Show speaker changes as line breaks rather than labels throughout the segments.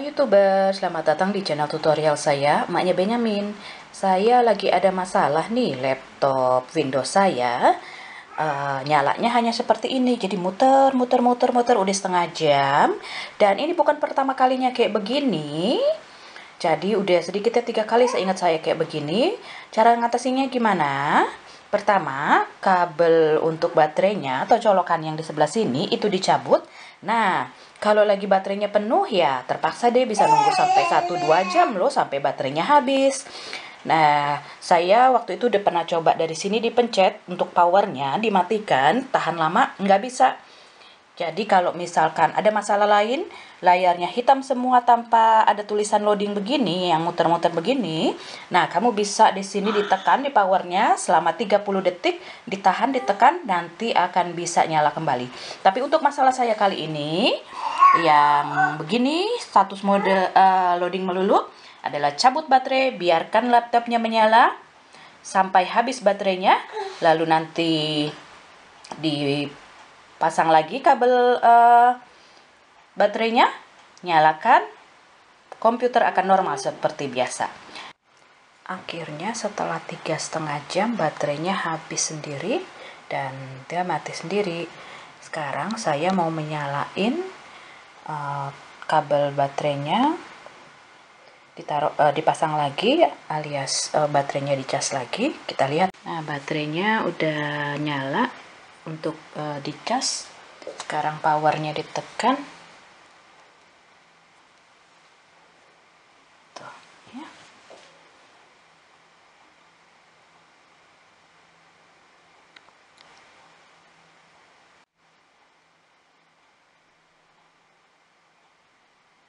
youtuber, selamat datang di channel tutorial saya, emaknya Benyamin. Saya lagi ada masalah nih laptop Windows saya. Uh, Nyalanya hanya seperti ini, jadi muter, muter, muter, muter udah setengah jam. Dan ini bukan pertama kalinya kayak begini. Jadi udah sedikitnya tiga kali saya ingat saya kayak begini. Cara ngatasinya gimana? Pertama, kabel untuk baterainya atau colokan yang di sebelah sini itu dicabut. Nah, kalau lagi baterainya penuh ya terpaksa deh bisa nunggu sampai 1-2 jam loh sampai baterainya habis. Nah, saya waktu itu udah pernah coba dari sini dipencet untuk powernya dimatikan, tahan lama nggak bisa. Jadi kalau misalkan ada masalah lain, layarnya hitam semua tanpa ada tulisan loading begini, yang muter-muter begini, nah kamu bisa di sini ditekan di powernya selama 30 detik, ditahan, ditekan, nanti akan bisa nyala kembali. Tapi untuk masalah saya kali ini, yang begini, status mode uh, loading melulu, adalah cabut baterai, biarkan laptopnya menyala, sampai habis baterainya, lalu nanti di pasang lagi kabel uh, baterainya, nyalakan, komputer akan normal seperti biasa. Akhirnya setelah tiga setengah jam baterainya habis sendiri dan dia mati sendiri. Sekarang saya mau menyalain uh, kabel baterainya ditaruh uh, dipasang lagi alias uh, baterainya dicas lagi kita lihat nah baterainya udah nyala untuk uh, dicas sekarang powernya ditekan. Tuh ya.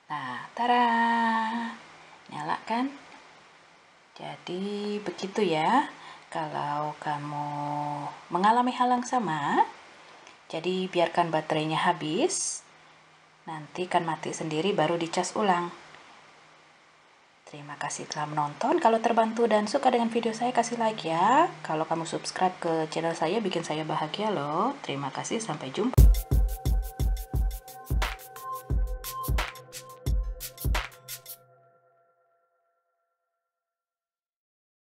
Nah tara! Nyala kan jadi begitu ya kalau kamu mengalami hal yang sama, jadi biarkan baterainya habis, nanti kan mati sendiri baru dicas ulang. Terima kasih telah menonton. Kalau terbantu dan suka dengan video saya, kasih like ya. Kalau kamu subscribe ke channel saya, bikin saya bahagia loh. Terima kasih, sampai jumpa.